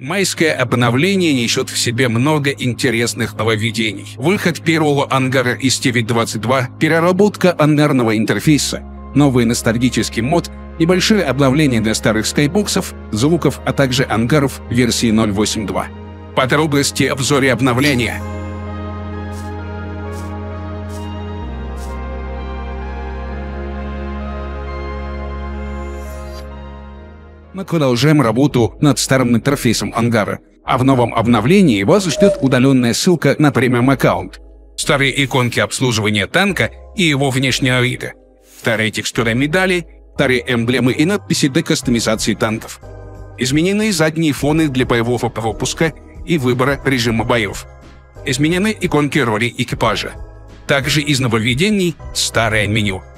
Майское обновление несет в себе много интересных нововведений. Выход первого ангара из TV22, переработка ангарного интерфейса, новый ностальгический мод, небольшое обновление для старых скайбоксов, звуков, а также ангаров версии 0.8.2. Подробности в обзоре обновления. Мы продолжаем работу над старым интерфейсом ангара, а в новом обновлении вас ждет удаленная ссылка на премиум аккаунт, старые иконки обслуживания танка и его внешнего вида, старые текстуры медали, старые эмблемы и надписи для кастомизации танков. Изменены задние фоны для боевого пропуска и выбора режима боев. Изменены иконки роли экипажа. Также из нововведений старое меню –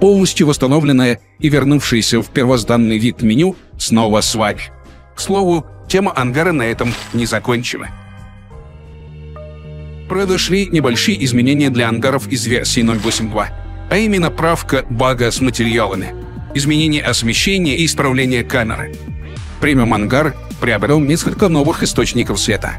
полностью восстановленное и вернувшееся в первозданный вид меню снова свадьб. К слову, тема ангара на этом не закончена. Произошли небольшие изменения для ангаров из версии 0.8.2, а именно правка бага с материалами, изменение освещения и исправление камеры. Премиум ангар приобрел несколько новых источников света.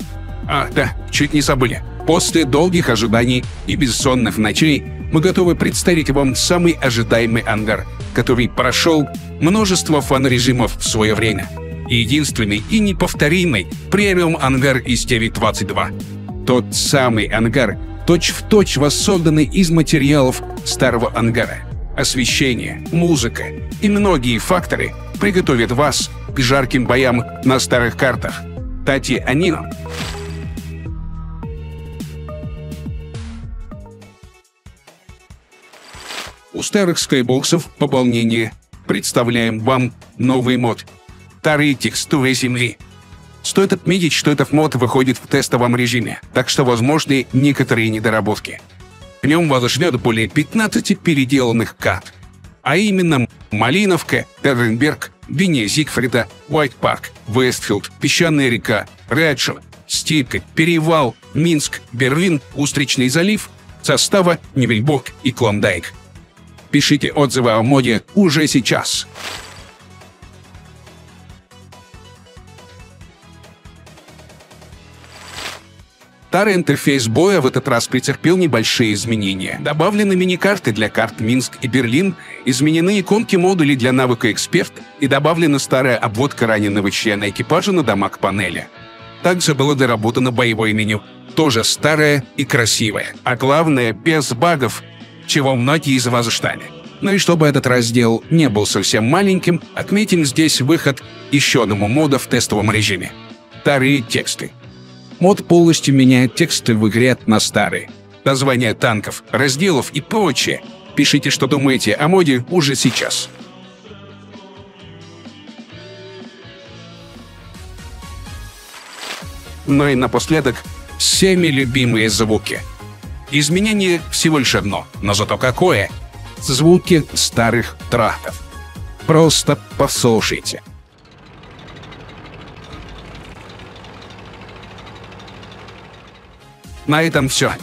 А, да, чуть не забыли. После долгих ожиданий и бессонных ночей мы готовы представить вам самый ожидаемый ангар, который прошел множество фан-режимов в свое время. Единственный и неповторимый премиум ангар из 922. Тот самый ангар, точь-в-точь точь воссозданный из материалов старого ангара. Освещение, музыка и многие факторы приготовят вас к жарким боям на старых картах. Тати Анино У старых скайбоксов пополнение представляем вам новый мод «Старые текстуры Земли». Стоит отметить, что этот мод выходит в тестовом режиме, так что возможны некоторые недоработки. В нем вас ждет более 15 переделанных карт, а именно Малиновка, Эрленберг, Линия Зигфрида, Вайдпарк, Вестфилд, Песчаная река, Редшир, Степи, Перевал, Минск, Берлин, Устричный залив, состава Невельбург и Клондайк – Пишите отзывы о моде уже сейчас. Старый интерфейс боя в этот раз претерпел небольшие изменения. Добавлены мини-карты для карт Минск и Берлин, изменены иконки модулей для навыка «Эксперт» и добавлена старая обводка раненого члена экипажа на дамаг панели. Также было доработано боевое меню, тоже старое и красивое, а главное, без багов чего многие из вас ждали. Ну и чтобы этот раздел не был совсем маленьким, отметим здесь выход еще одному мода в тестовом режиме. Старые тексты. Мод полностью меняет тексты в игре на старые. Названия танков, разделов и прочее. Пишите, что думаете о моде уже сейчас. Ну и напоследок, всеми любимые звуки – Изменение всего лишь одно, но зато какое! Звуки старых трактов. Просто послушайте. На этом все.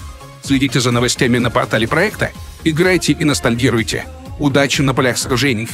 Следите за новостями на портале проекта, играйте и ностальгируйте. Удачи на полях сражений!